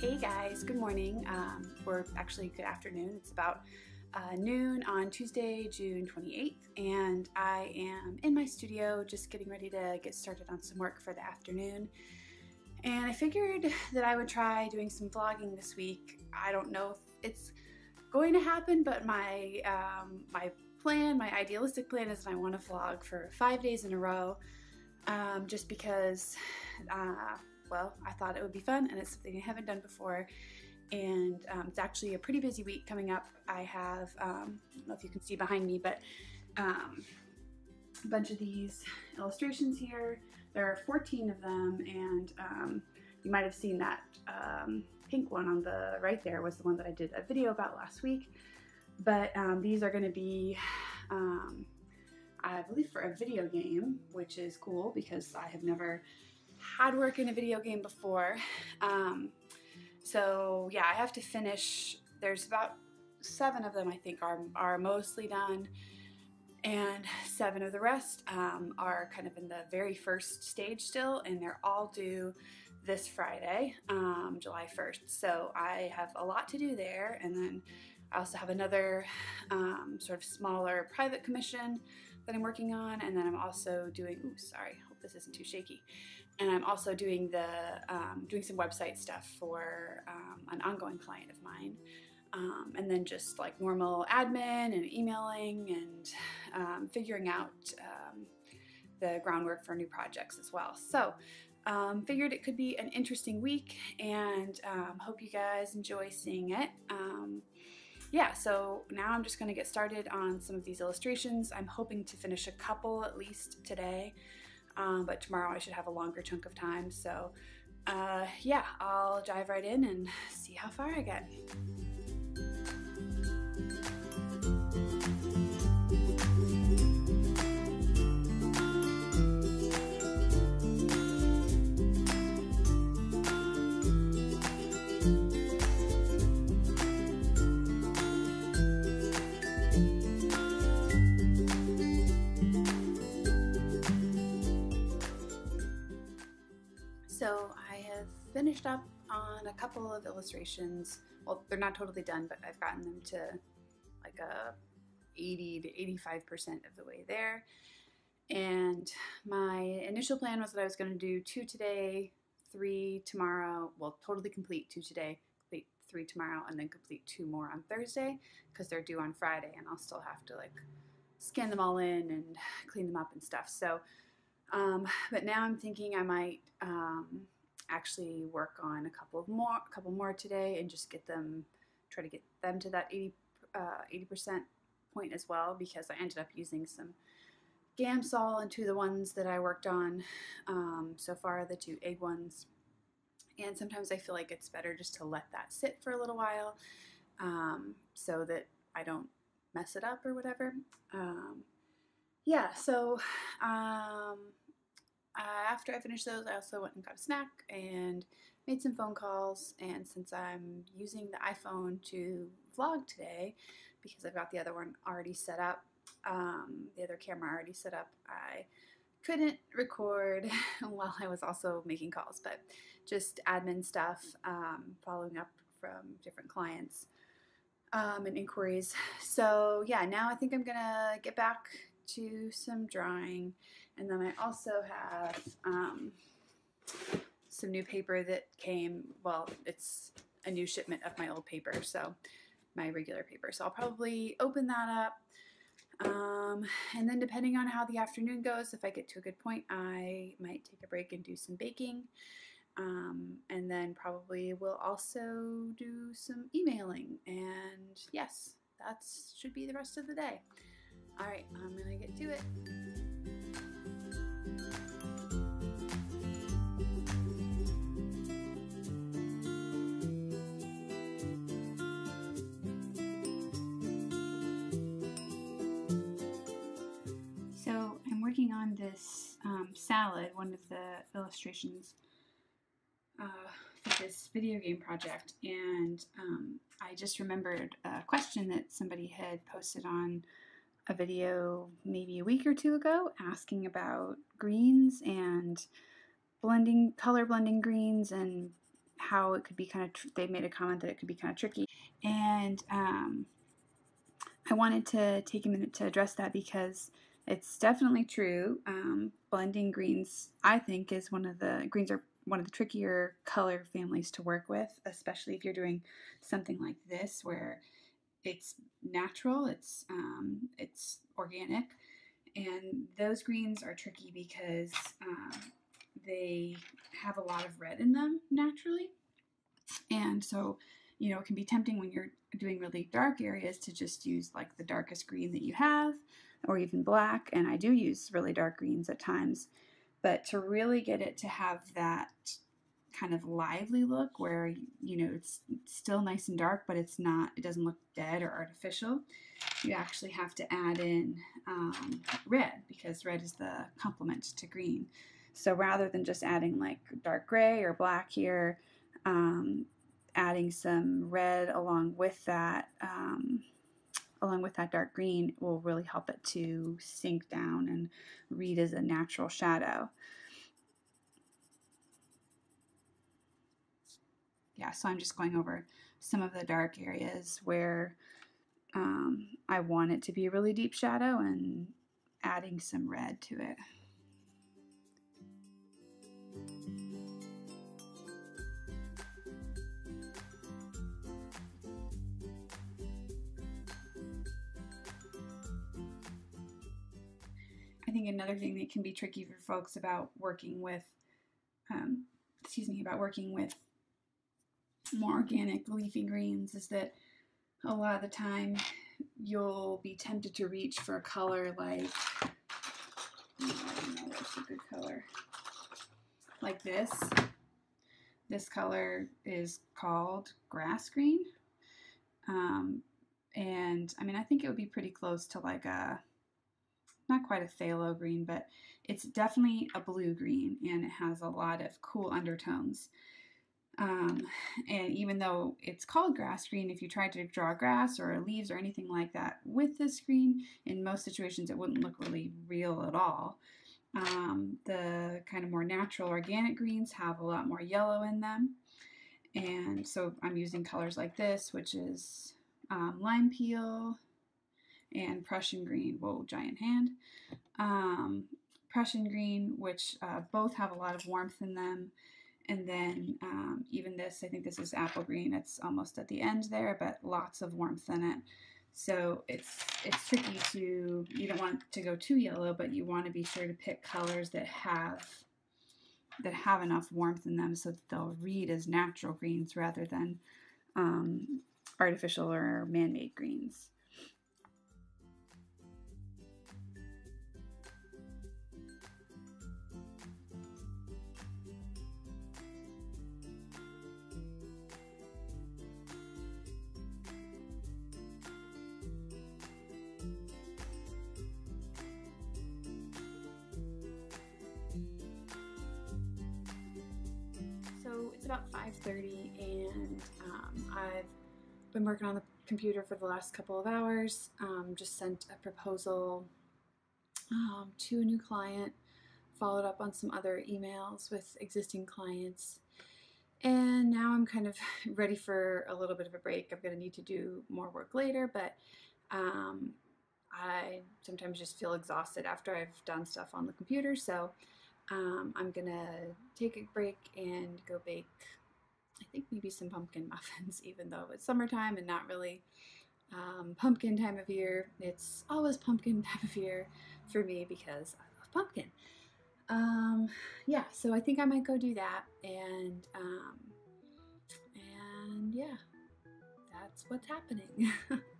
Hey guys, good morning. Um, or actually, good afternoon. It's about uh, noon on Tuesday, June 28th, and I am in my studio just getting ready to get started on some work for the afternoon. And I figured that I would try doing some vlogging this week. I don't know if it's going to happen, but my um, my plan, my idealistic plan is that I want to vlog for five days in a row, um, just because. Uh, well, I thought it would be fun and it's something I haven't done before. And um, it's actually a pretty busy week coming up. I have, um, I don't know if you can see behind me, but um, a bunch of these illustrations here. There are 14 of them, and um, you might have seen that um, pink one on the right there was the one that I did a video about last week. But um, these are going to be I believe for a video game, which is cool because I have never had work in a video game before. Um, so yeah, I have to finish. There's about seven of them I think are, are mostly done and seven of the rest um, are kind of in the very first stage still and they're all due this Friday, um, July 1st. So I have a lot to do there and then I also have another um, sort of smaller private commission that I'm working on and then I'm also doing, ooh sorry, this isn't too shaky and I'm also doing the um, doing some website stuff for um, an ongoing client of mine. Um, and then just like normal admin and emailing and um, figuring out um, the groundwork for new projects as well. So, um, figured it could be an interesting week and hope you guys enjoy seeing it. yeah, so now I'm just going to get started on some of these illustrations. I'm hoping to finish a couple at least today um, but tomorrow I should have a longer chunk of time. So uh, yeah, I'll dive right in and see how far I get. Finished up on a couple of illustrations. Well, they're not totally done, but I've gotten them to like a 80 to 85% of the way there. And my initial plan was that I was going to do two today, three tomorrow, well, totally complete two today, complete three tomorrow, and then complete two more on Thursday because they're due on Friday and I'll still have to like scan them all in and clean them up and stuff. So um, but now I'm thinking I might um, actually work on a couple of more, a couple more today, and just get them, try to get them to that 80 uh, percent point as well, because I ended up using some Gamsol into the ones that I worked on um, so far, the two egg ones. And sometimes I feel like it's better just to let that sit for a little while um, so that I don't mess it up or whatever. Um, yeah, so um, after I finished those, I also went and got a snack and made some phone calls. And since I'm using the iPhone to vlog today, because I've got the other one already set up, um, the other camera already set up, I couldn't record while I was also making calls, but just admin stuff, um, following up from different clients um, and inquiries. So yeah, now I think I'm gonna get back to some drawing. And then I also have um, some new paper that came, well, it's a new shipment of my old paper, so my regular paper. So I'll probably open that up. Um, and then depending on how the afternoon goes, if I get to a good point, I might take a break and do some baking. Um, and then probably we'll also do some emailing. And yes, that should be the rest of the day. All right, I'm gonna get to it. So I'm working on this um, salad, one of the illustrations uh, for this video game project, and um, I just remembered a question that somebody had posted on a video maybe a week or two ago asking about greens and blending, color blending greens and how it could be kind of, they made a comment that it could be kind of tricky. And um, I wanted to take a minute to address that because it's definitely true. Um, blending greens, I think, is one of the greens are one of the trickier color families to work with, especially if you're doing something like this where it's natural, it's um, it's organic, and those greens are tricky because um, they have a lot of red in them naturally, and so you know it can be tempting when you're doing really dark areas to just use like the darkest green that you have or even black, and I do use really dark greens at times. But to really get it to have that kind of lively look where you know it's still nice and dark but it's not it doesn't look dead or artificial you actually have to add in um, red because red is the complement to green so rather than just adding like dark gray or black here um, adding some red along with that um, along with that dark green will really help it to sink down and read as a natural shadow. Yeah, so I'm just going over some of the dark areas where um, I want it to be a really deep shadow and adding some red to it. I think another thing that can be tricky for folks about working with, um, excuse me, about working with more organic leafy greens is that a lot of the time you'll be tempted to reach for a color like, know a good color, like this. This color is called grass green. Um, and I mean, I think it would be pretty close to like a not quite a phthalo green, but it's definitely a blue green and it has a lot of cool undertones. Um, and even though it's called grass green, if you tried to draw grass or leaves or anything like that with this green, in most situations it wouldn't look really real at all. Um, the kind of more natural organic greens have a lot more yellow in them. And so I'm using colors like this, which is um, lime peel, and Prussian green, whoa, giant hand. Um, Prussian green, which uh, both have a lot of warmth in them. And then um, even this, I think this is apple green. It's almost at the end there, but lots of warmth in it. So it's it's tricky to you don't want to go too yellow, but you want to be sure to pick colors that have that have enough warmth in them so that they'll read as natural greens rather than um, artificial or man-made greens. About 5.30 and um, I've been working on the computer for the last couple of hours. Um, just sent a proposal um, to a new client, followed up on some other emails with existing clients. And now I'm kind of ready for a little bit of a break. I'm going to need to do more work later, but um, I sometimes just feel exhausted after I've done stuff on the computer. So um, I'm gonna take a break and go bake, I think maybe some pumpkin muffins, even though it's summertime and not really um, pumpkin time of year. It's always pumpkin time of year for me because I love pumpkin. Um, yeah, so I think I might go do that, and um, and yeah, that's what's happening.